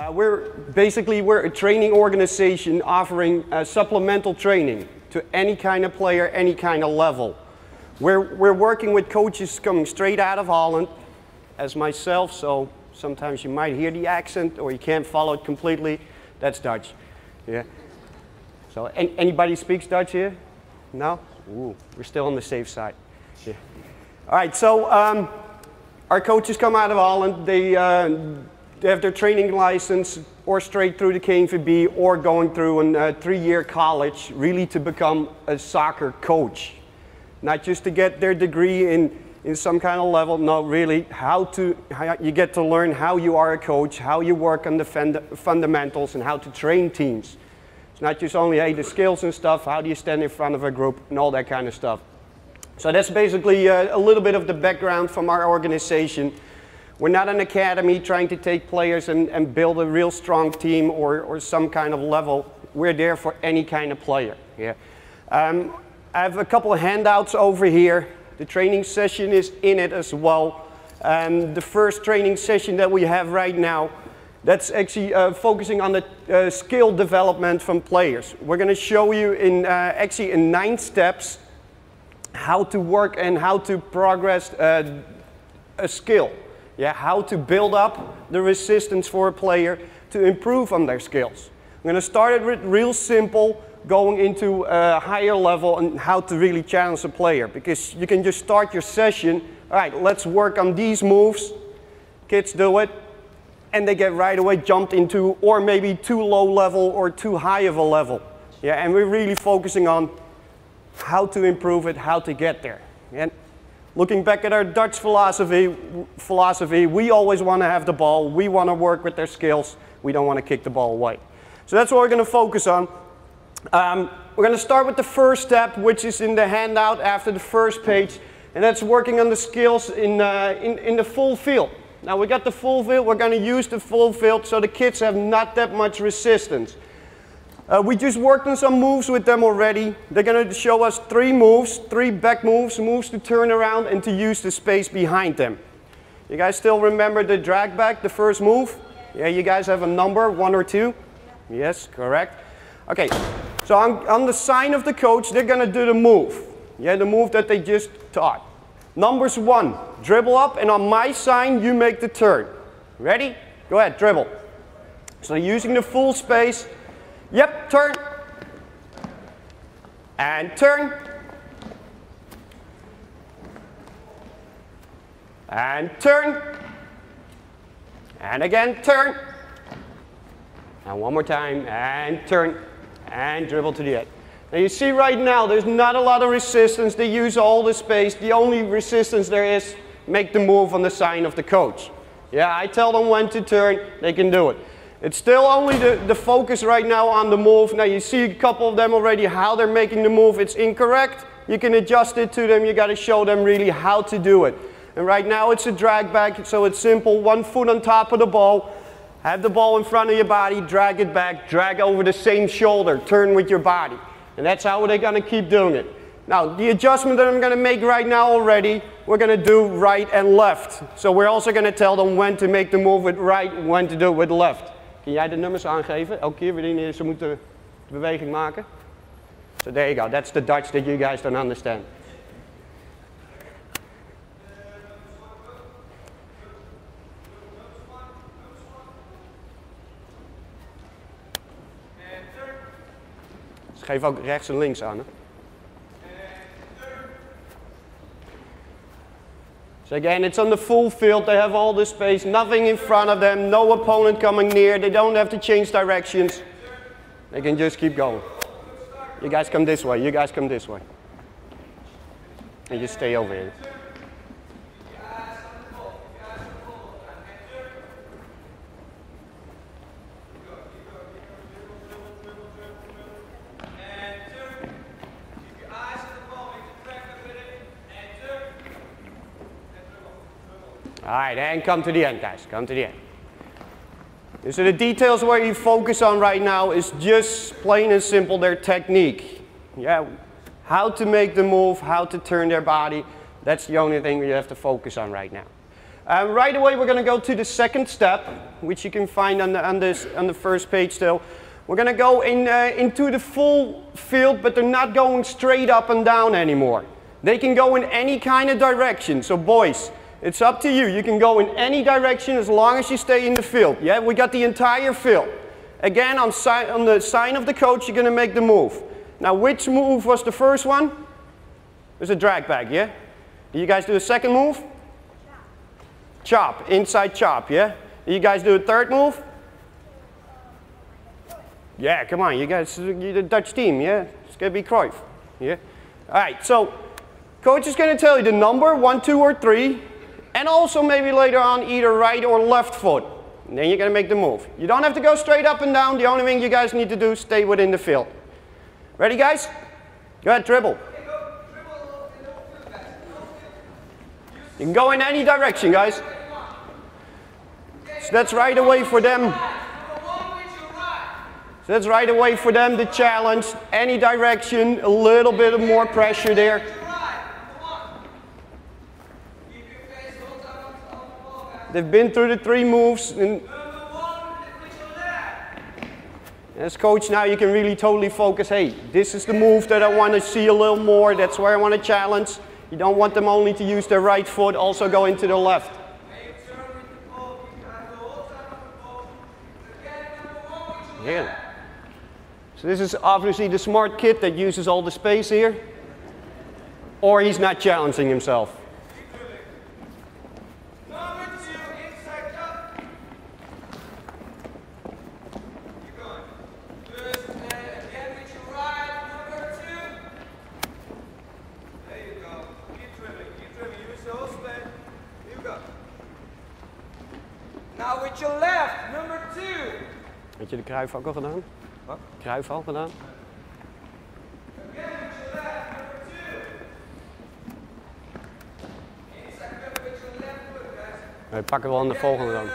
Uh, we're basically we're a training organization offering uh, supplemental training to any kind of player, any kind of level. We're, we're working with coaches coming straight out of Holland, as myself, so sometimes you might hear the accent or you can't follow it completely. That's Dutch. Yeah. So an anybody speaks Dutch here? No? Ooh, we're still on the safe side. Yeah. All right, so um, our coaches come out of Holland. They, uh, they have their training license or straight through the KNVB or going through a uh, three-year college really to become a soccer coach. Not just to get their degree in, in some kind of level, no, really how to, how you get to learn how you are a coach, how you work on the fund fundamentals and how to train teams. It's not just only, hey, the skills and stuff, how do you stand in front of a group and all that kind of stuff. So that's basically uh, a little bit of the background from our organization. We're not an academy trying to take players and, and build a real strong team or, or some kind of level. We're there for any kind of player. Yeah. Um, I have a couple of handouts over here. The training session is in it as well. Um, the first training session that we have right now, that's actually uh, focusing on the uh, skill development from players. We're going to show you in uh, actually in nine steps how to work and how to progress uh, a skill. Yeah, how to build up the resistance for a player to improve on their skills. I'm going to start it with real simple, going into a higher level and how to really challenge a player. Because you can just start your session, all right, let's work on these moves. Kids do it, and they get right away jumped into, or maybe too low level or too high of a level. Yeah, and we're really focusing on how to improve it, how to get there. And looking back at our Dutch philosophy, philosophy we always want to have the ball. We want to work with their skills. We don't want to kick the ball away. So that's what we're going to focus on. Um, we're going to start with the first step, which is in the handout after the first page. And that's working on the skills in, uh, in, in the full field. Now we got the full field, we're going to use the full field so the kids have not that much resistance. Uh, we just worked on some moves with them already. They're going to show us three moves, three back moves, moves to turn around and to use the space behind them. You guys still remember the drag back, the first move? Yeah, you guys have a number, one or two? Yes, correct. Okay, so on, on the sign of the coach, they're going to do the move. Yeah, the move that they just taught. Numbers one, dribble up, and on my sign, you make the turn. Ready? Go ahead, dribble. So using the full space, Yep, turn. And turn. And turn. And again, turn. And one more time, and turn. And dribble to the end. Now you see right now, there's not a lot of resistance. They use all the space. The only resistance there is, make the move on the sign of the coach. Yeah, I tell them when to turn, they can do it. It's still only the, the focus right now on the move. Now you see a couple of them already, how they're making the move. It's incorrect. You can adjust it to them. You got to show them really how to do it. And right now it's a drag back, so it's simple. One foot on top of the ball. Have the ball in front of your body, drag it back, drag over the same shoulder, turn with your body. And that's how they're going to keep doing it. Now, the adjustment that I'm going to make right now already, we're going to do right and left. So we're also going to tell them when to make the move with right, when to do it with left. Kun jij de nummers aangeven? Elke keer wanneer ze moeten de beweging maken? So there you go. That's the Dutch that you guys don't understand. Geef ook rechts en links aan. Hè? So again, it's on the full field. They have all the space, nothing in front of them, no opponent coming near. They don't have to change directions. They can just keep going. You guys come this way. You guys come this way. And just stay over here. Right, and come to the end, guys. Come to the end. So the details where you focus on right now is just plain and simple their technique. Yeah, how to make the move, how to turn their body. That's the only thing you have to focus on right now. Uh, right away, we're going to go to the second step, which you can find on the, on this, on the first page still. We're going to go in, uh, into the full field, but they're not going straight up and down anymore. They can go in any kind of direction. So boys, it's up to you. You can go in any direction as long as you stay in the field. Yeah, we got the entire field. Again, on, on the sign of the coach, you're going to make the move. Now, which move was the first one? There's a drag back, yeah? You guys do a second move? Chop, inside chop, yeah? You guys do a third move? Yeah, come on, you guys, you're the Dutch team, yeah? It's gonna be Cruyff, yeah? All right, so coach is gonna tell you the number, one, two, or three, and also maybe later on either right or left foot. And then you're gonna make the move. You don't have to go straight up and down. The only thing you guys need to do is stay within the field. Ready, guys? Go ahead, dribble. You can go in any direction, guys. So that's right away for them. So that's right away for them the challenge. Any direction, a little bit of more pressure there. They've been through the three moves. And as coach now you can really totally focus, hey, this is the move that I want to see a little more. That's where I want to challenge. You don't want them only to use their right foot, also go into the left. Yeah. So this is obviously the smart kid that uses all the space here. Or he's not challenging himself. Kruif ook al gedaan? Wat? Kruif al gedaan? We pakken wel aan de volgende dan.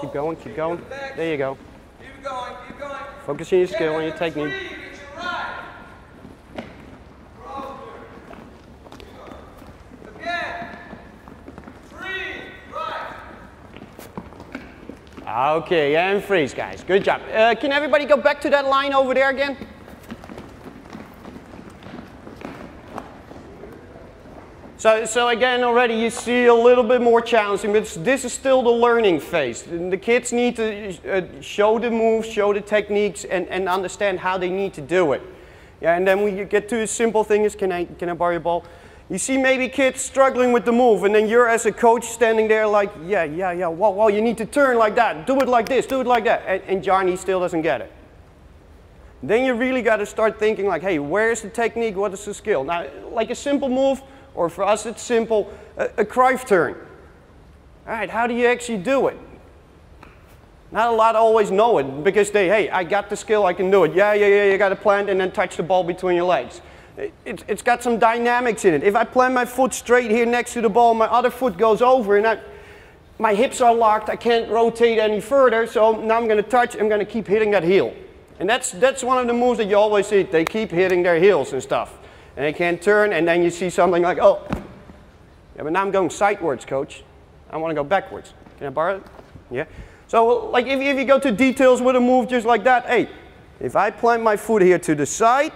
Keep going, keep going. There you go. Focus on your skill and your technique. Okay, and freeze, guys. Good job. Uh, can everybody go back to that line over there again? So, so again, already you see a little bit more challenging, but this is still the learning phase. The kids need to uh, show the moves, show the techniques, and, and understand how they need to do it. Yeah, and then we get to a simple thing is, can I, can I borrow your ball? You see maybe kids struggling with the move, and then you're as a coach standing there like, yeah, yeah, yeah, well, well, you need to turn like that, do it like this, do it like that, and, and Johnny still doesn't get it. Then you really got to start thinking like, hey, where's the technique, what is the skill? Now, like a simple move, or for us, it's simple, a, a Cruyff turn. All right, how do you actually do it? Not a lot always know it because they, hey, I got the skill, I can do it. Yeah, yeah, yeah, you got to plant and then touch the ball between your legs. It, has got some dynamics in it. If I plant my foot straight here next to the ball, my other foot goes over and I, my hips are locked, I can't rotate any further, so now I'm going to touch, I'm going to keep hitting that heel. And that's, that's one of the moves that you always see. They keep hitting their heels and stuff and they can't turn, and then you see something like, oh, yeah, but now I'm going sidewards, coach. I want to go backwards. Can I borrow it? Yeah. So, like, if, if you go to details with a move just like that, hey, if I plant my foot here to the side,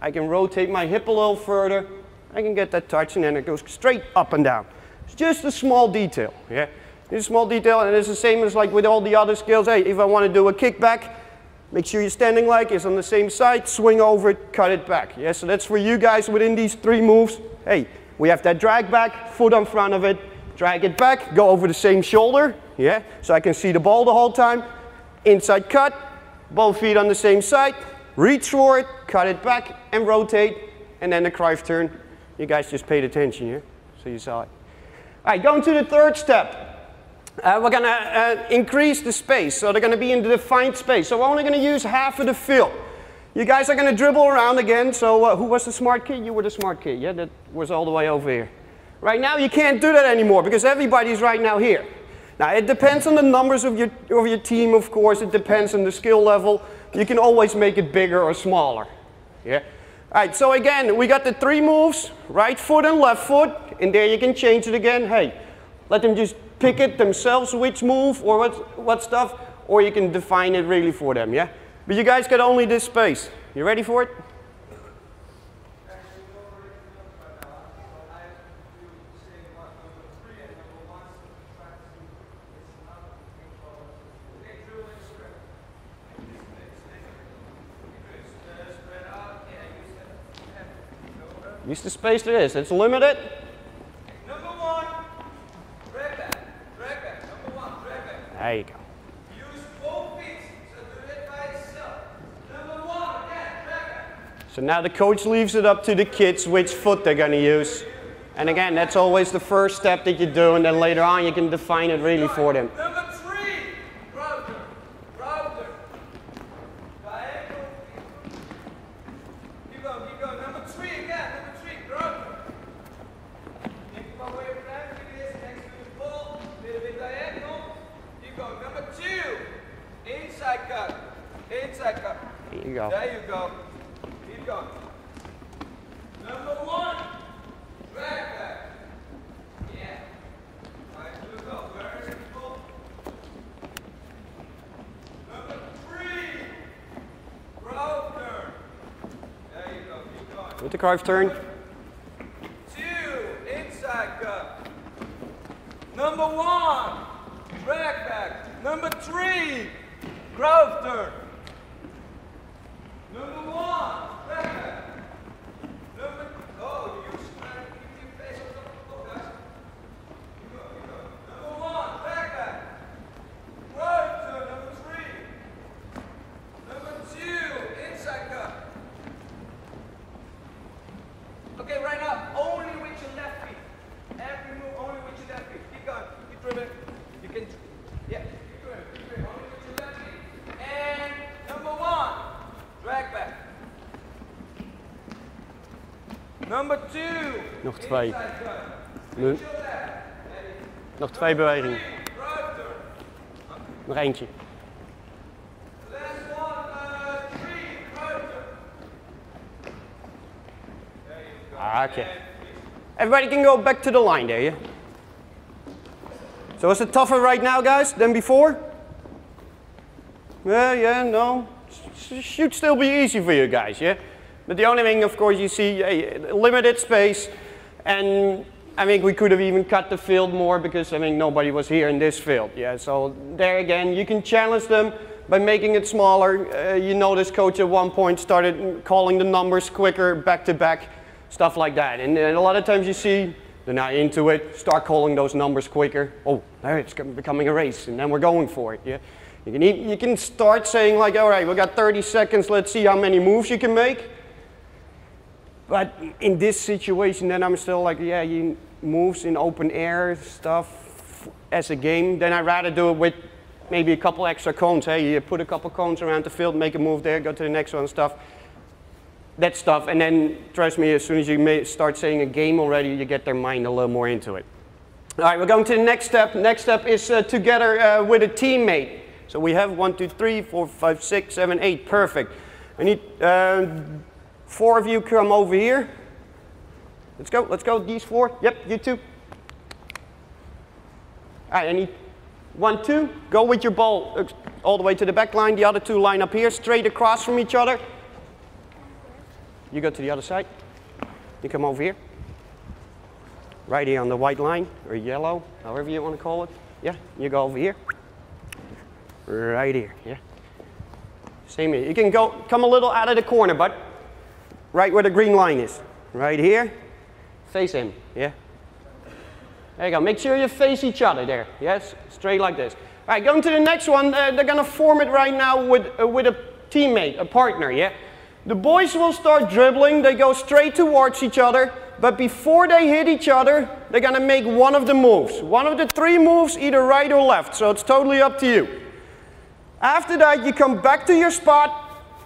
I can rotate my hip a little further, I can get that touch, and then it goes straight up and down. It's just a small detail, yeah? It's a small detail, and it's the same as like with all the other skills. Hey, if I want to do a kickback, Make sure your standing leg is on the same side, swing over it, cut it back. Yeah, so that's for you guys within these three moves. Hey, we have that drag back, foot on front of it, drag it back, go over the same shoulder, yeah, so I can see the ball the whole time. Inside cut, both feet on the same side, reach for it, cut it back, and rotate, and then the Cruyff turn. You guys just paid attention here, so you saw it. All right, going to the third step. Uh, we're going to uh, increase the space, so they're going to be in the defined space. So we're only going to use half of the field. You guys are going to dribble around again. So uh, who was the smart kid? You were the smart kid, yeah? That was all the way over here. Right now you can't do that anymore because everybody's right now here. Now it depends on the numbers of your, of your team, of course. It depends on the skill level. You can always make it bigger or smaller. Yeah. All right, so again, we got the three moves, right foot and left foot, and there you can change it again. Hey, let them just pick it themselves which move or what, what stuff, or you can define it really for them, yeah? But you guys got only this space. You ready for it? Use the space there is. It's limited. Number one, drag back, drag back. Number one, drag back. There you go. So now the coach leaves it up to the kids which foot they're going to use. And again, that's always the first step that you do, and then later on you can define it really for them. Number three, router, router. Diagonal. Keep going, keep going. Number three again, number three, router. Think about where your plan is, next to the ball, little bit diagonal. Keep going. Number two, inside cut, inside cut. There you go. There you go. Keep going. Number one, drag back. Yeah. All right, good go. Very simple. Number three, Cruyff turn. There you go. Keep going. With the Cruyff turn. Two, inside cut. Number one, drag back. Number three, Cruyff turn. Number one, drag back. Number, oh, you use uh, keep your face on top of the ball, guys. You go, you go. Number one, drag back. Cruyff turn, number three. Number two, inside cut. Okay, right now, only with your left feet. Every move, only with your left feet. Keep going, keep dribbling. You can, yeah, keep dribbling, keep dribbling. Only with your left feet. And number one, drag back. Number two, Nog twee. Nu. Nog twee bewegingen. Nog eentje. Ah, Okay. Everybody can go back to the line there, yeah? So is it tougher right now, guys, than before? Yeah, yeah, no. Should still be easy for you guys, yeah? But the only thing, of course, you see eh, limited space, and I think we could have even cut the field more because I think nobody was here in this field, yeah? So there again, you can challenge them by making it smaller. Uh, you notice coach at one point started calling the numbers quicker, back to back, stuff like that. And, and a lot of times you see they're not into it, start calling those numbers quicker. Oh, there it's becoming a race, and then we're going for it, yeah? You can, e- you can start saying like, all right, we've got 30 seconds, let's see how many moves you can make. But in this situation, then I'm still like, yeah, you moves in open air stuff as a game. Then I'd rather do it with maybe a couple extra cones. Hey, you put a couple cones around the field, make a move there, go to the next one, stuff. That stuff, and then trust me, as soon as you may start saying a game already, you get their mind a little more into it. All right, we're going to the next step. Next step is uh, together uh, with a teammate. So we have one, two, three, four, five, six, seven, eight. Perfect. I need uh, four of you come over here. Let's go. Let's go. These four. Yep, you two. All right, I need one, two. Go with your ball uh, all the way to the back line. The other two line up here, straight across from each other. You go to the other side. You come over here. Right here on the white line, or yellow, however you want to call it. Yeah, you go over here. Right here, yeah. Same here. You can go, come a little out of the corner, but right where the green line is. Right here. Face him, yeah. There you go. Make sure you face each other there. Yes, straight like this. All right, going to the next one. Uh, they're gonna form it right now with uh, with a teammate, a partner. Yeah. The boys will start dribbling. They go straight towards each other. But before they hit each other, they're gonna make one of the moves. One of the three moves, either right or left. So it's totally up to you. After that, you come back to your spot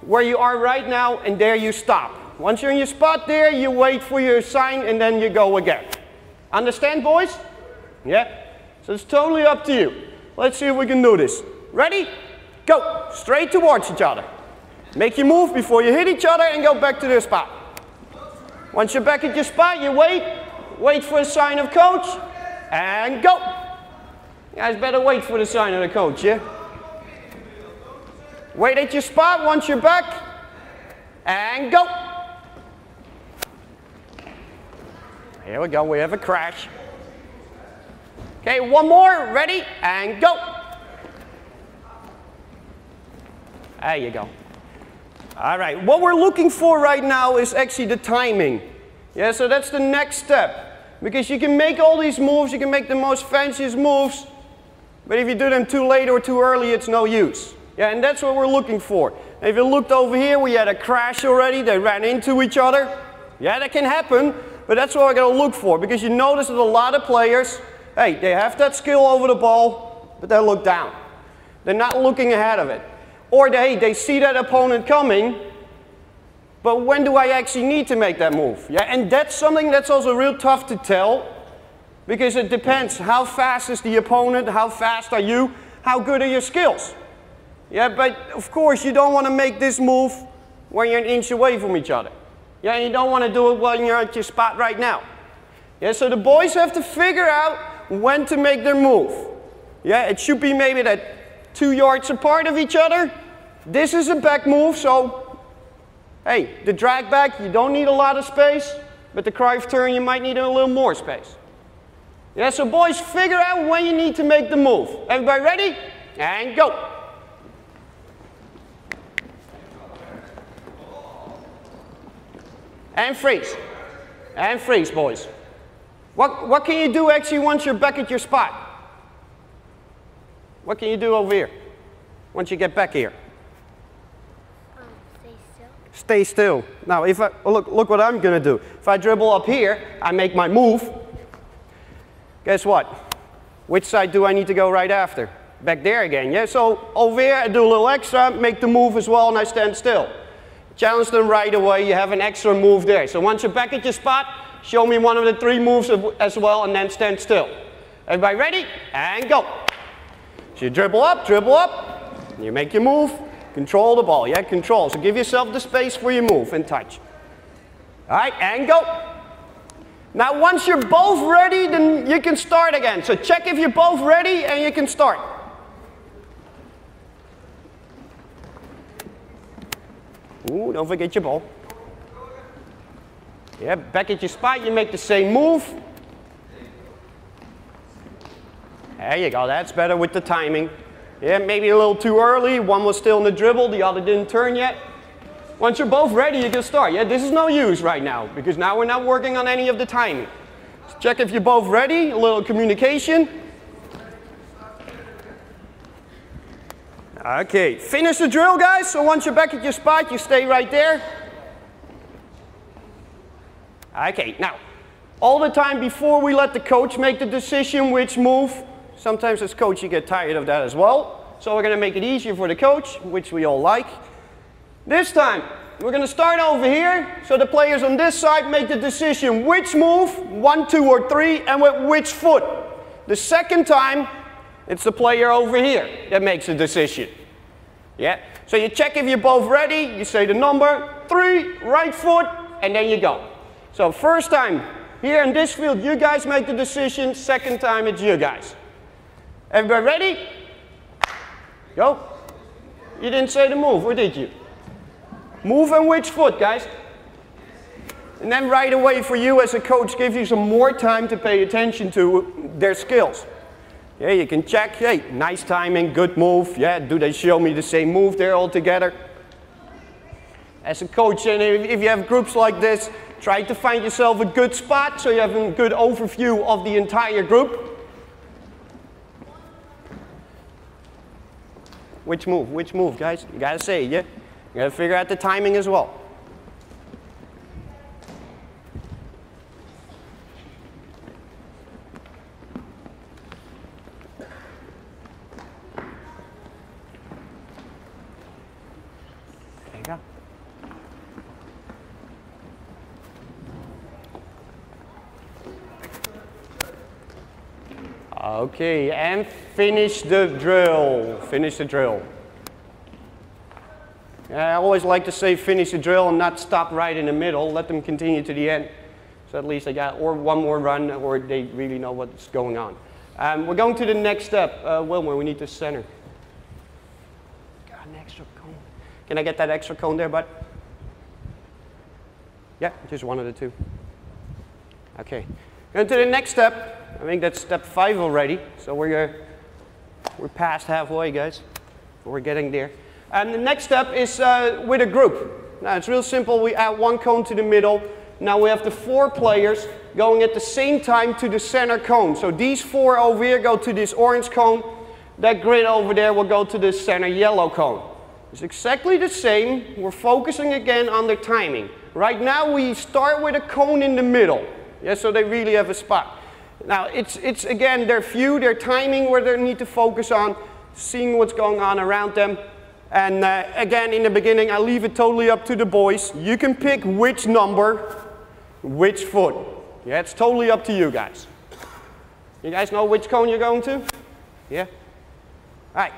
where you are right now, and there you stop. Once you're in your spot there, you wait for your sign, and then you go again. Understand, boys? Yeah? So it's totally up to you. Let's see if we can do this. Ready? Go. Straight towards each other. Make your move before you hit each other and go back to their spot. Once you're back at your spot, you wait. Wait for a sign of coach. And go. You guys better wait for the sign of the coach, yeah? Wait at your spot once you're back. And go. Here we go, we have a crash. Okay, one more, ready, and go. There you go. All right, what we're looking for right now is actually the timing. Yeah, so that's the next step. Because you can make all these moves, you can make the most fanciest moves, but if you do them too late or too early, it's no use. Yeah, and that's what we're looking for. If you looked over here, we had a crash already, they ran into each other. Yeah, that can happen, but that's what we're going to look for because you notice that a lot of players, hey, they have that skill over the ball, but they look down. They're not looking ahead of it. Or they, they see that opponent coming, but when do I actually need to make that move? Yeah, and that's something that's also real tough to tell because it depends how fast is the opponent, how fast are you, how good are your skills. Yeah, but of course you don't want to make this move when you're an inch away from each other. Yeah, you don't want to do it when you're at your spot right now. Yeah, so the boys have to figure out when to make their move. Yeah, it should be maybe that two yards apart of each other. This is a back move, so hey, the drag back, you don't need a lot of space, but the Cruyff turn, you might need a little more space. Yeah, so boys, figure out when you need to make the move. Everybody ready? And go. And freeze. And freeze, boys. What, what can you do actually once you're back at your spot? What can you do over here once you get back here? Um, stay still. Stay still. Now, if I, oh, look, look what I'm going to do. If I dribble up here, I make my move. Guess what? Which side do I need to go right after? Back there again, yeah? So over here, I do a little extra, make the move as well, and I stand still. Challenge them right away. You have an extra move there. So once you're back at your spot, show me one of the three moves as well and then stand still. Everybody ready? And go. So you dribble up, dribble up. You make your move. Control the ball. Yeah, control. So give yourself the space for your move and touch. All right, and go. Now once you're both ready, then you can start again. So check if you're both ready and you can start. Ooh, don't forget your ball. Yeah, back at your spot, you make the same move. There you go, that's better with the timing. Yeah, maybe a little too early. One was still in the dribble, the other didn't turn yet. Once you're both ready, you can start. Yeah, this is no use right now because now we're not working on any of the timing. So check if you're both ready, a little communication. Okay, finish the drill, guys. So once you're back at your spot, you stay right there. Okay, now, all the time before we let the coach make the decision which move, sometimes as coach you get tired of that as well. So we're going to make it easier for the coach, which we all like. This time, we're going to start over here, so the players on this side make the decision which move, one, two, or three, and with which foot. The second time, it's the player over here that makes the decision. Yeah? So you check if you're both ready, you say the number, three, right foot, and then you go. So first time, here in this field, you guys make the decision. Second time, it's you guys. Everybody ready? Go. You didn't say the move, or did you? Move and which foot, guys? And then right away for you as a coach, give you some more time to pay attention to their skills. Yeah, you can check, hey, nice timing, good move. Yeah, do they show me the same move there all together? As a coach, and if you have groups like this, try to find yourself a good spot so you have a good overview of the entire group. Which move? Which move, guys? You gotta say, yeah? You gotta figure out the timing as well. There you go. Okay, and finish the drill. Finish the drill. I always like to say finish the drill and not stop right in the middle. Let them continue to the end. So at least they got or one more run or they really know what's going on. Um, we're going to the next step. Uh, Wilmer, we need the center. Got an extra cone. Can I get that extra cone there, bud? Yeah, just one of the two. Okay. Going to the next step. I think that's step five already. So we're, uh, we're past halfway, guys. We're getting there. And the next step is uh, with a group. Now it's real simple. We add one cone to the middle. Now we have the four players going at the same time to the center cone. So these four over here go to this orange cone. That grid over there will go to the center yellow cone. It's exactly the same. We're focusing again on the timing. Right now we start with a cone in the middle. Yeah, so they really have a spot. Now, it's, it's again their view, their timing where they need to focus on, seeing what's going on around them. And uh, again, in the beginning, I leave it totally up to the boys. You can pick which number, which foot. Yeah, it's totally up to you guys. You guys know which cone you're going to? Yeah? All right.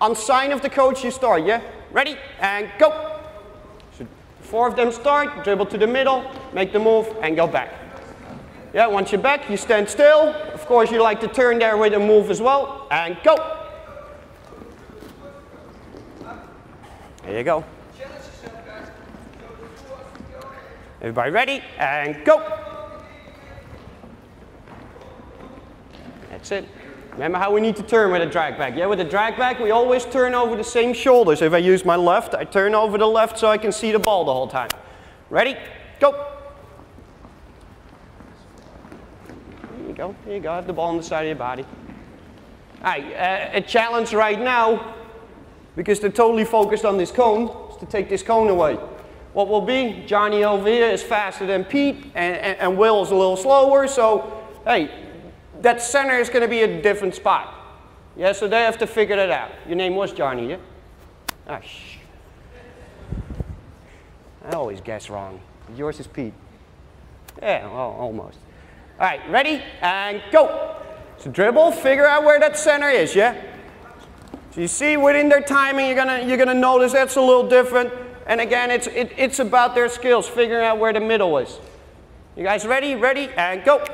On sign of the coach, you start, yeah? Ready? And go. So four of them start, dribble to the middle, make the move, and go back. Yeah, once you're back, you stand still. Of course, you like to turn there with a move as well. And go. There you go. Everybody ready? And go. That's it. Remember how we need to turn with a drag back? Yeah, with a drag back, we always turn over the same shoulders. If I use my left, I turn over the left so I can see the ball the whole time. Ready? Go. You go. There you go. Have the ball on the side of your body. All right, uh, a challenge right now, because they're totally focused on this cone, is to take this cone away. What will be, Johnny over here is faster than Pete, and, and, and Will's a little slower, so, hey, that center is going to be a different spot. Yeah, so they have to figure that out. Your name was Johnny, yeah? Ah, shh. I always guess wrong. Yours is Pete. Yeah, well, almost. All right, ready? And go. So dribble, figure out where that center is, yeah? So you see within their timing, you're gonna, you're gonna notice that's a little different. And again, it's, it, it's about their skills, figuring out where the middle is. You guys ready? Ready? And go.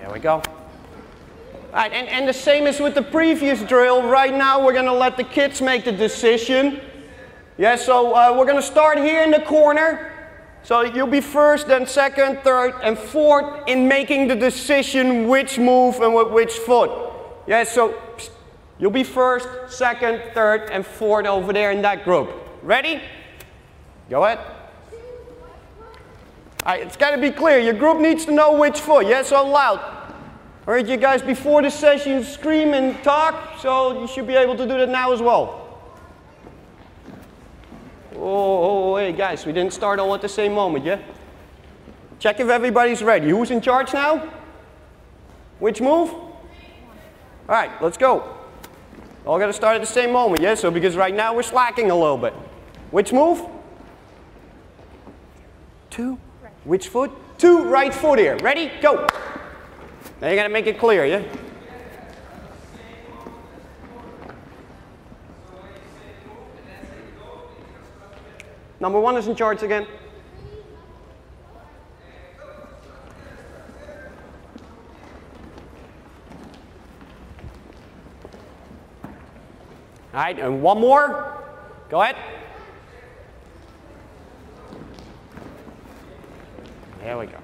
There we go. All right, and, and the same as with the previous drill. Right now, we're gonna let the kids make the decision. Yeah, so uh, we're gonna start here in the corner. So you'll be first, then second, third, and fourth in making the decision which move and with which foot. Yeah, so you'll be first, second, third, and fourth over there in that group. Ready? Go ahead. All right, it's got to be clear. Your group needs to know which foot. Yeah, so loud. I heard you guys before the session scream and talk, so you should be able to do that now as well. Oh, oh, oh, hey guys, we didn't start all at the same moment, yeah? Check if everybody's ready. Who's in charge now? Which move? All right, let's go. All got to start at the same moment, yeah? So because right now we're slacking a little bit. Which move? Two. Which foot? Two right foot here. Ready? Go. Now you got to make it clear, yeah? Number one is in charge again. All right, and one more. Go ahead. There we go.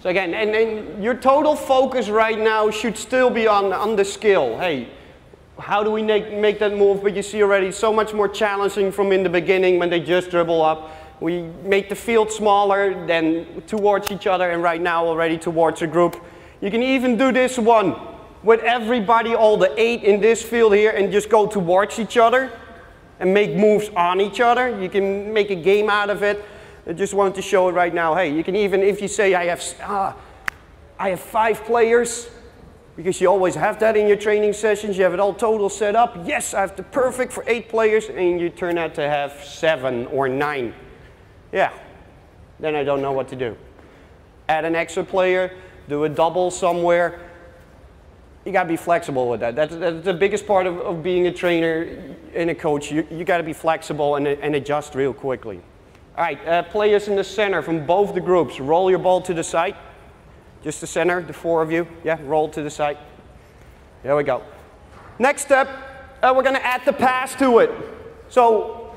So again, and, and your total focus right now should still be on, on the skill. Hey, how do we make, make that move? But you see already so much more challenging from in the beginning when they just dribble up. We make the field smaller than towards each other and right now already towards a group. You can even do this one with everybody, all the eight in this field here and just go towards each other and make moves on each other. You can make a game out of it. I just wanted to show it right now. Hey, you can even, if you say I have, ah, I have five players, because you always have that in your training sessions. You have it all total set up. Yes, I have the perfect for eight players, and you turn out to have seven or nine. Yeah, then I don't know what to do. add an extra player, do a double somewhere. You got to be flexible with that. That's, that's the biggest part of, of being a trainer and a coach. You, you got to be flexible and, and adjust real quickly. All right, uh, players in the center from both the groups. Roll your ball to the side. Just the center, the four of you. Yeah, roll to the side. There we go. Next step, uh, we're going to add the pass to it. So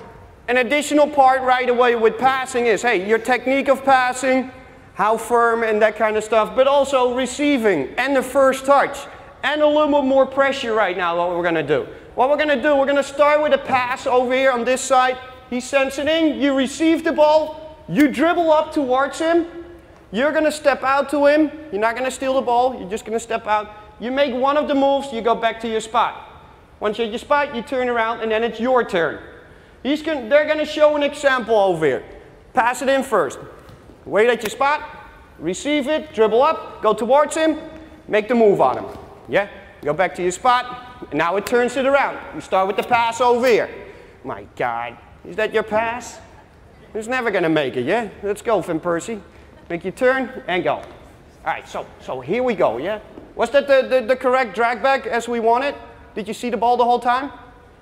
an additional part right away with passing is, hey, your technique of passing, how firm and that kind of stuff, but also receiving and the first touch and a little bit more pressure right now what we're going to do. What we're going to do, we're going to start with a pass over here on this side. He sends it in, you receive the ball, you dribble up towards him, you're going to step out to him, you're not going to steal the ball, you're just going to step out. You make one of the moves, you go back to your spot. Once you're at your spot, you turn around and then it's your turn. He's gonna, they're going to show an example over here. Pass it in first. Wait at your spot, receive it, dribble up, go towards him, make the move on him. Yeah? Go back to your spot, now it turns it around. You start with the pass over here. My God, is that your pass? It's never going to make it, yeah? Let's go, Van Persie. Make your turn and go. All right, so, so here we go, yeah? Was that the, the, the correct drag back as we wanted? Did you see the ball the whole time?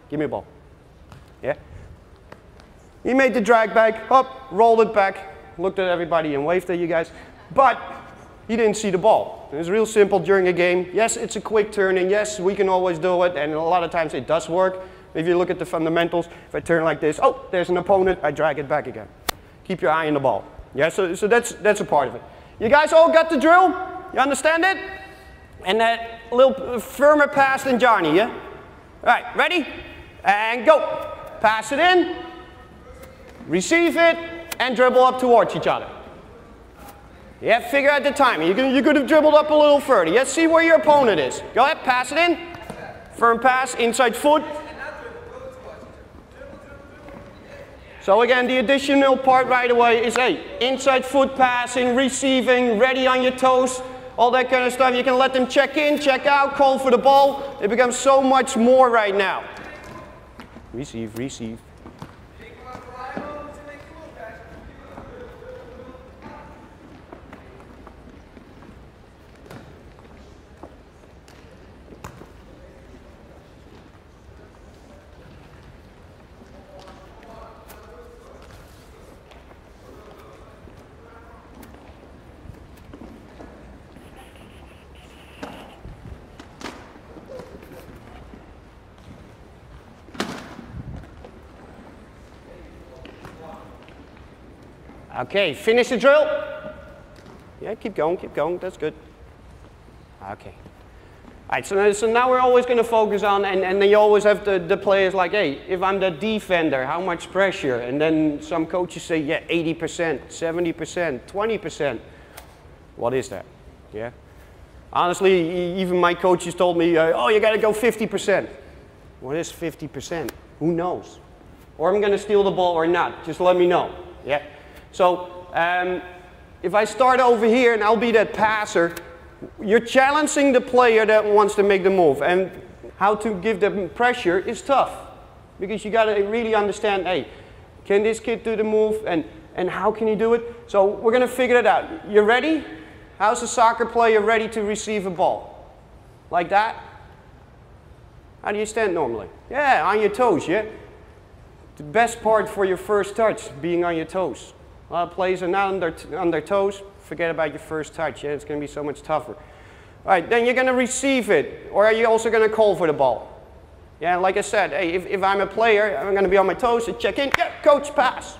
Give me a ball. Yeah? He made the drag back, up, rolled it back, looked at everybody and waved at you guys. But he didn't see the ball. It was real simple during a game. Yes, it's a quick turn, and yes, we can always do it, and a lot of times it does work. If you look at the fundamentals, if I turn like this, oh, there's an opponent, I drag it back again. Keep your eye on the ball. Yeah, so, so that's, that's a part of it. You guys all got the drill? You understand it? And that little firmer pass than Johnny, yeah? All right, ready? And go. Pass it in, receive it, and dribble up towards each other. Yeah, figure out the timing. You could, you could have dribbled up a little further. Yeah, see where your opponent is. Go ahead, pass it in. Firm pass, inside foot. So again, the additional part right away is, hey, inside foot passing, receiving, ready on your toes, all that kind of stuff. You can let them check in, check out, call for the ball. It becomes so much more right now. Receive, receive. Okay, finish the drill. Yeah, keep going, keep going, that's good. Okay. All right, so now, so now we're always going to focus on, and, and then you always have the, the players like, hey, if I'm the defender, how much pressure? And then some coaches say, yeah, 80%, 70%, 20%. What is that? Yeah. Honestly, even my coaches told me, uh, oh, you got to go 50%. What is 50%? Who knows? Or I'm going to steal the ball or not. Just let me know. Yeah. So um, if I start over here and I'll be that passer, you're challenging the player that wants to make the move. And how to give them pressure is tough. Because you got to really understand, hey, can this kid do the move? And, and how can he do it? So we're going to figure it out. You ready? How's a soccer player ready to receive a ball? Like that? How do you stand normally? Yeah, on your toes, yeah? The best part for your first touch, being on your toes. A lot of players are not on their, on their toes. Forget about your first touch. Yeah, it's going to be so much tougher. All right, then you're going to receive it. Or are you also going to call for the ball? Yeah, like I said, hey, if, if I'm a player, I'm going to be on my toes and check in. Yeah, coach, pass.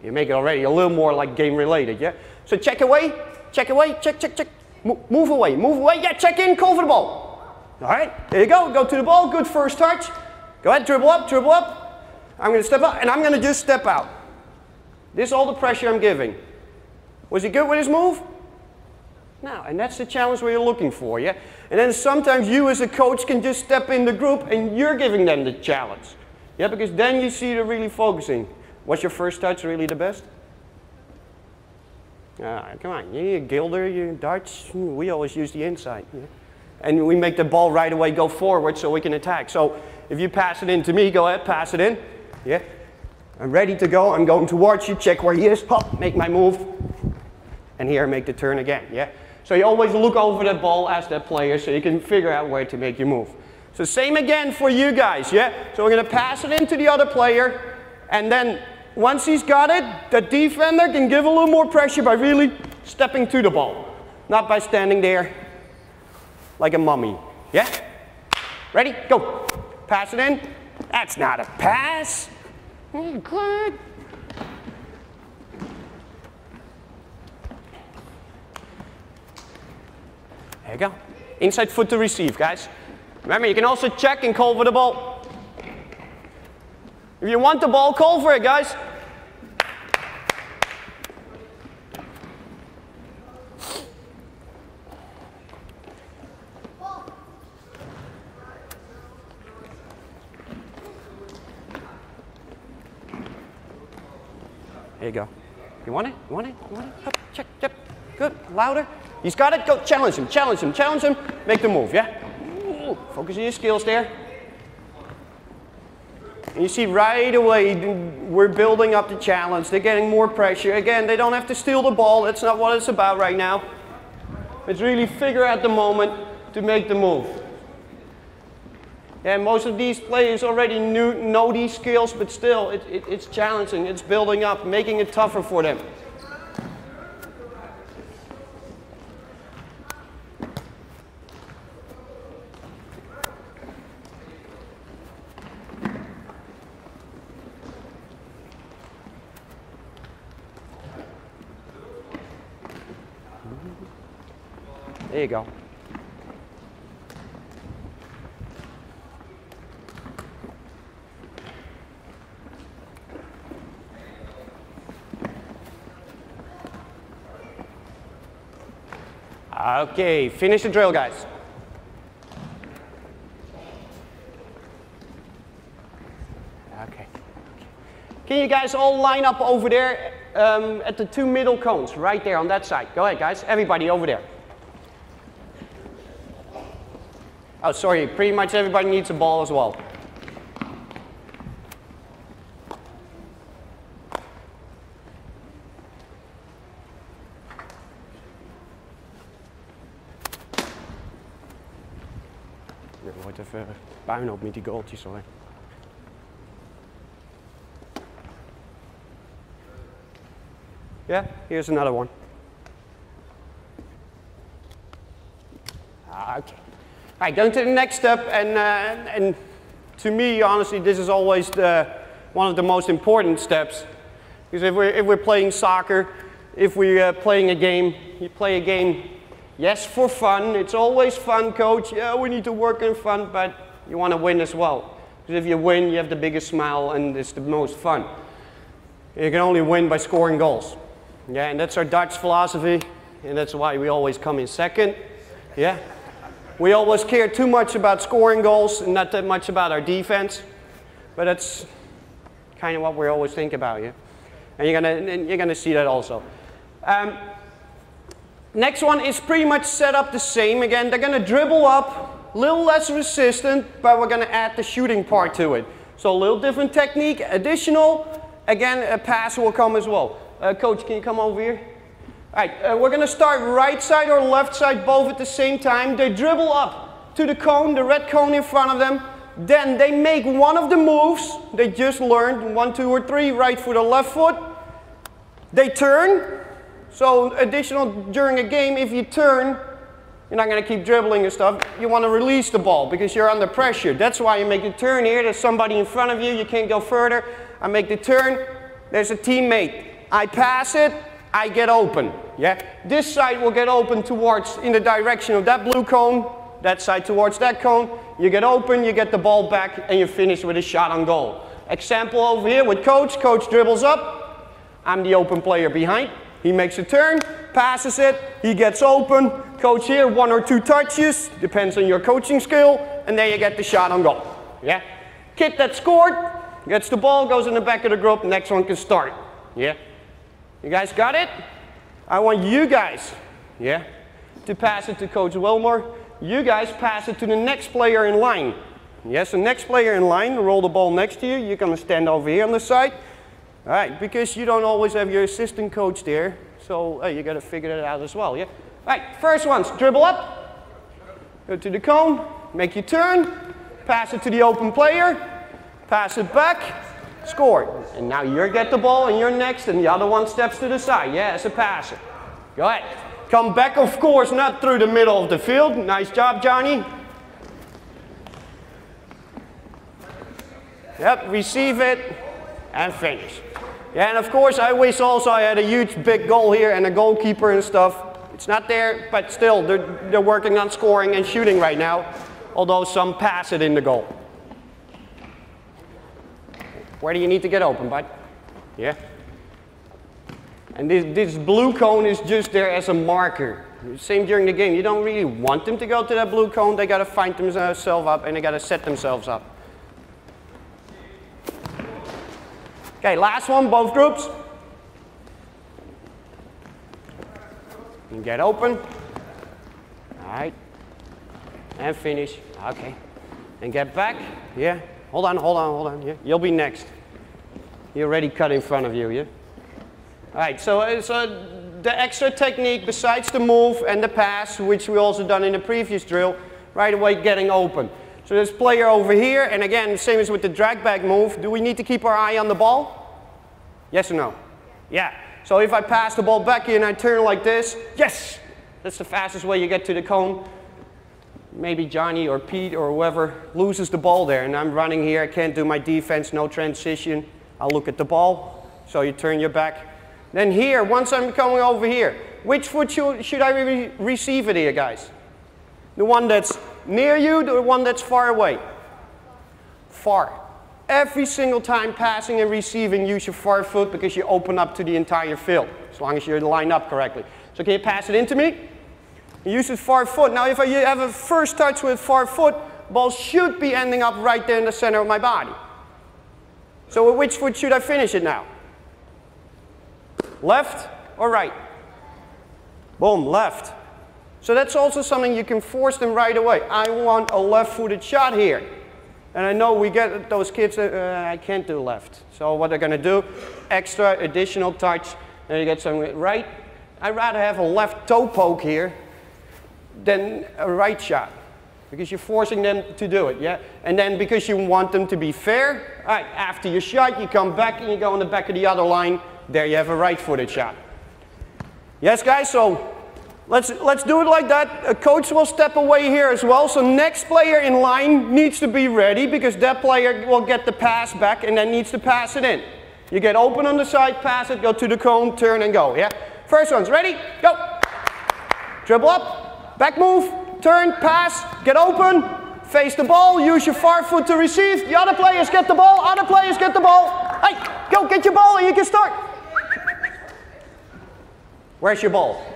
You make it already a little more like game related, yeah? So check away, check away, check, check, check. Mo move away, move away. Yeah, check in, call for the ball. All right, there you go. Go to the ball, good first touch. Go ahead, dribble up, dribble up. I'm going to step up, and I'm going to just step out. This is all the pressure I'm giving. Was he good with his move? No, and that's the challenge we're looking for, yeah? And then sometimes you as a coach can just step in the group and you're giving them the challenge. Yeah, because then you see they're really focusing. Was your first touch really the best? Uh, come on, you Gilder, you darts, we always use the inside. Yeah? And we make the ball right away go forward so we can attack. So if you pass it in to me, go ahead, pass it in. Yeah, I'm ready to go. I'm going towards you. Check where he is. Hop, make my move. And here, make the turn again, yeah? So you always look over the ball as the player so you can figure out where to make your move. So same again for you guys, yeah? So we're gonna pass it into the other player, and then once he's got it, the defender can give a little more pressure by really stepping to the ball, not by standing there like a mummy, yeah? Ready? Go. Pass it in. That's not a pass. Mm, Good. There you go. Inside foot to receive, guys. Remember, you can also check and call for the ball. If you want the ball, call for it, guys. There you go. You want it? You want it? You want it? Up, check, check. Good. Louder. He's got it. Go. Challenge him. Challenge him. Challenge him. Make the move. Yeah. Ooh, Focus on your skills there. And you see right away we're building up the challenge. They're getting more pressure. Again, they don't have to steal the ball. That's not what it's about right now. It's really figure out the moment to make the move. Yeah, most of these players already knew, know these skills, but still, it, it, it's challenging. It's building up, making it tougher for them. There you go. Okay, finish the drill, guys. Okay. Can you guys all line up over there um, at the two middle cones, right there on that side? Go ahead, guys. Everybody over there. Oh, sorry. Pretty much everybody needs a ball as well. Puin op met die goaltjes hoor. Yeah, here's another one. Ah, Okay. Right, going to the next step, and, uh, and to me, honestly, this is always the, one of the most important steps. Because if we're, if we're playing soccer, if we're uh, playing a game, you play a game, yes, for fun. It's always fun, coach. Yeah, we need to work in fun, but you want to win as well. Because if you win, you have the biggest smile, and it's the most fun. You can only win by scoring goals. Yeah, and that's our Dutch philosophy, and that's why we always come in second. Yeah. We always care too much about scoring goals and not that much about our defense. But that's kind of what we always think about, yeah? And you're gonna, and you're gonna see that also. Um, next one is pretty much set up the same. Again, they're gonna dribble up, little less resistant, but we're gonna add the shooting part to it. So a little different technique, additional. Again, a pass will come as well. Uh, coach, can you come over here? All right, uh, we're gonna start right side or left side, both at the same time. They dribble up to the cone, the red cone in front of them. Then they make one of the moves they just learned, one, two, or three, right foot or left foot. They turn. So additional during a game, if you turn, you're not gonna keep dribbling and stuff. You wanna release the ball because you're under pressure. That's why you make the turn here. There's somebody in front of you, you can't go further. I make the turn, there's a teammate. I pass it, I get open. Yeah? This side will get open towards, in the direction of that blue cone, that side towards that cone. You get open, you get the ball back, and you finish with a shot on goal. Example over here with coach. Coach dribbles up. I'm the open player behind. He makes a turn, passes it, he gets open. Coach here, one or two touches, depends on your coaching skill, and then you get the shot on goal. Yeah? Kid that scored, gets the ball, goes in the back of the group, next one can start. Yeah? You guys got it? I want you guys, yeah, to pass it to Coach Wilmore. You guys pass it to the next player in line. Yes, the next player in line, roll the ball next to you. You're going to stand over here on the side. All right, because you don't always have your assistant coach there, So uh, you got to figure that out as well, yeah? All right, first one's dribble up, go to the cone, make your turn, pass it to the open player, pass it back, score. And now you get the ball and you're next and the other one steps to the side, yeah, as a passer. Go ahead. Come back, of course, not through the middle of the field. Nice job, Johnny. Yep, receive it and finish. Yeah, and of course, I wish also I had a huge big goal here and a goalkeeper and stuff. It's not there, but still, they're, they're working on scoring and shooting right now, although some pass it in the goal. Where do you need to get open, bud? Yeah? And this, this blue cone is just there as a marker. Same during the game. You don't really want them to go to that blue cone. They got to find themselves up and they got to set themselves up. Okay, last one, both groups. And get open. All right. And finish. Okay. And get back. Yeah. Hold on, hold on, hold on. Yeah. You'll be next. He already cut in front of you, yeah? All right, so, uh, so the extra technique besides the move and the pass, which we also done in the previous drill, right away getting open. So this player over here, and again, same as with the drag back move, do we need to keep our eye on the ball? Yes or no? Yeah. So if I pass the ball back and I turn like this, yes! That's the fastest way you get to the cone. Maybe Johnny or Pete or whoever loses the ball there and I'm running here, I can't do my defense, no transition. I'll look at the ball, so you turn your back. Then here, once I'm coming over here, which foot should, should I re receive it here, guys? The one that's near you, the one that's far away? Far. Every single time passing and receiving, use your far foot because you open up to the entire field, as long as you're lined up correctly. So can you pass it into me? Use your far foot. Now if I have a first touch with far foot, ball should be ending up right there in the center of my body. So with which foot should I finish it now? Left or right? Boom, left. So that's also something you can force them right away. I want a left-footed shot here. And I know we get those kids, uh, I can't do left. So what they're gonna do, extra additional touch, and you get some right. I'd rather have a left toe poke here than a right shot because you're forcing them to do it, yeah? And then because you want them to be fair, all right, after your shot, you come back and you go on the back of the other line. There you have a right-footed shot. Yes, guys, so let's, let's do it like that. A coach will step away here as well. So next player in line needs to be ready because that player will get the pass back and then needs to pass it in. You get open on the side, pass it, go to the cone, turn and go, yeah? First one's ready, go. Dribble up, back move, turn, pass, get open, face the ball, use your far foot to receive. The other players get the ball, other players get the ball. Hey, go get your ball and you can start. Where's your ball?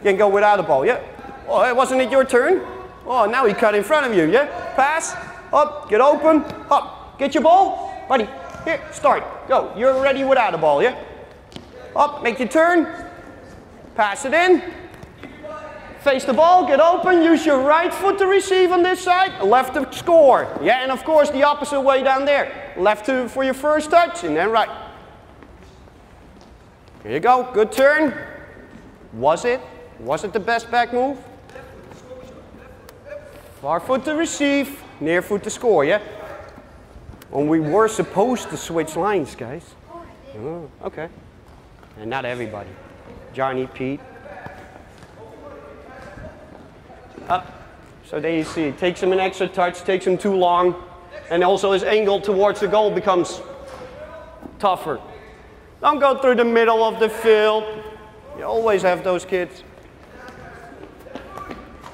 You can go without a ball, yeah? Oh, wasn't it your turn? Oh, now he cut in front of you, yeah? Pass, up, get open, up. Get your ball, buddy. Here, start, go. You're ready without a ball, yeah? Up, make your turn, pass it in, Face the ball, get open, use your right foot to receive on this side, left to score. Yeah, and of course the opposite way down there. Left to, for your first touch, and then right. Here you go, good turn. Was it? Was it the best back move? Far foot to receive, near foot to score, yeah? When we were supposed to switch lines, guys. Oh, okay. And not everybody. Johnny, Pete, Up. So there you see, takes him an extra touch, takes him too long, and also his angle towards the goal becomes tougher. Don't go through the middle of the field. You always have those kids.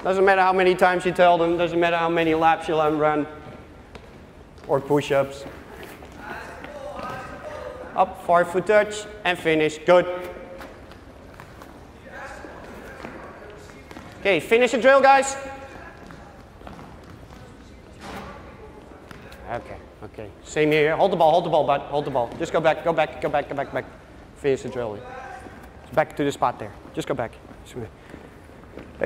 Doesn't matter how many times you tell them, doesn't matter how many laps you let them run, or push-ups. Up, far foot touch, and finish. Good. Okay, finish the drill, guys. Okay, okay. Same here. Hold the ball, hold the ball, bud. Hold the ball. Just go back, go back, go back, go back, back. Finish the drill. Back to the spot there. Just go back.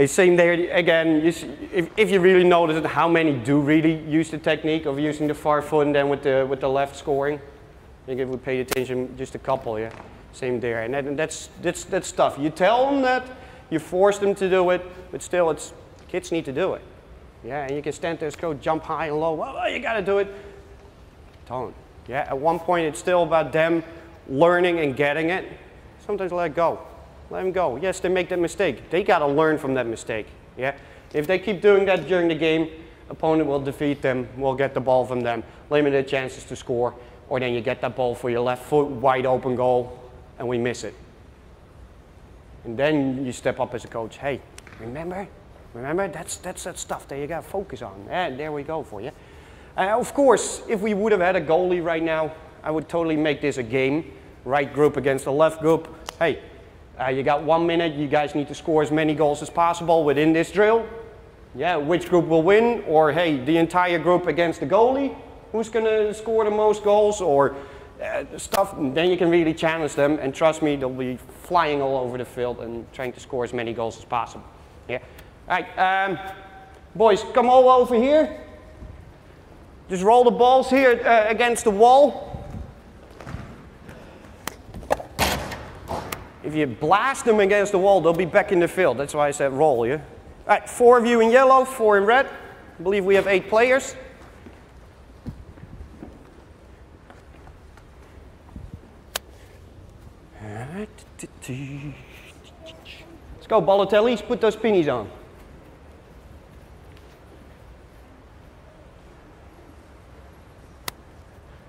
Same there again. You see, if, if you really notice it, how many do really use the technique of using the far foot and then with the with the left scoring, I think if we pay attention, just a couple, yeah. Same there. And, that, and that's, that's, that's tough. You tell them that, you force them to do it, but still, it's, kids need to do it. Yeah, and you can stand there, go jump high and low. Well, you got to do it. Don't. Yeah, at one point, it's still about them learning and getting it. Sometimes let it go. Let them go. Yes, they make that mistake. They got to learn from that mistake. Yeah. If they keep doing that during the game, opponent will defeat them, will get the ball from them, limited chances to score, or then you get that ball for your left foot, wide open goal, and we miss it. And then you step up as a coach. Hey, remember? Remember? That's, that's that stuff that you got to focus on. And there we go for you. Uh, of course, if we would have had a goalie right now, I would totally make this a game. Right group against the left group. Hey, uh, you got one minute. You guys need to score as many goals as possible within this drill. Yeah, which group will win? Or hey, the entire group against the goalie? Who's to score the most goals? Or uh, stuff. Then you can really challenge them. And trust me, they'll be flying all over the field and trying to score as many goals as possible. Yeah. All right, um, boys, come all over here. Just roll the balls here uh, against the wall. If you blast them against the wall, they'll be back in the field. That's why I said roll, yeah? All right, four of you in yellow, four in red. I believe we have eight players. Let's go, Balotellis. Put those pennies on.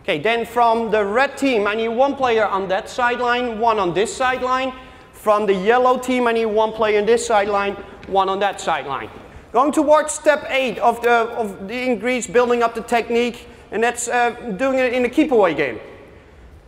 Okay, then from the red team, I need one player on that sideline, one on this sideline. From the yellow team, I need one player on this sideline, one on that sideline. Going towards step eight of the, of the increase, building up the technique, and that's uh, doing it in the keep away game.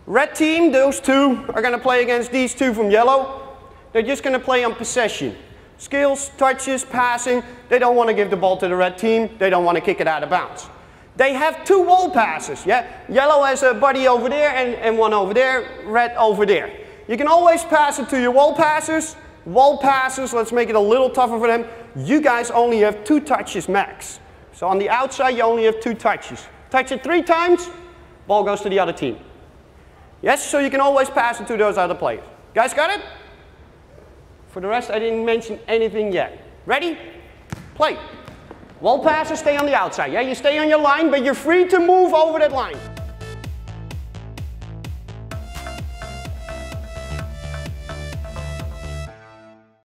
Red team, those two are going to play against these two from yellow. They're just going to play on possession. Skills, touches, passing. They don't want to give the ball to the red team. They don't want to kick it out of bounds. They have two wall passes, yeah? Yellow has a buddy over there and, and one over there, red over there. You can always pass it to your wall passes. Wall passes, let's make it a little tougher for them. You guys only have two touches max. So on the outside, you only have two touches. Touch it three times, ball goes to the other team. Yes, so you can always pass it to those other players. Guys got it? For the rest, I didn't mention anything yet. Ready? Play. Wall passes stay on the outside. Yeah, you stay on your line, but you're free to move over that line.